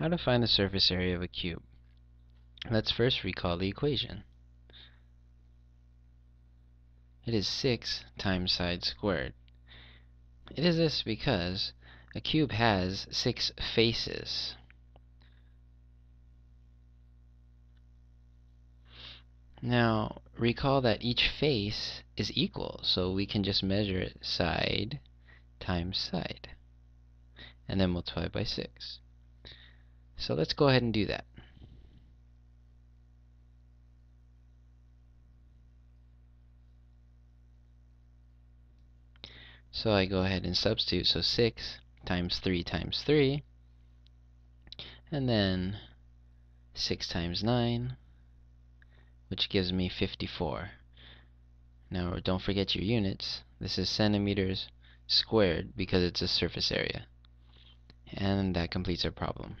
How to find the surface area of a cube. Let's first recall the equation. It is 6 times side squared. It is this because a cube has 6 faces. Now, recall that each face is equal, so we can just measure it side times side, and then multiply by 6. So let's go ahead and do that. So I go ahead and substitute, so 6 times 3 times 3, and then 6 times 9, which gives me 54. Now don't forget your units. This is centimeters squared because it's a surface area. And that completes our problem.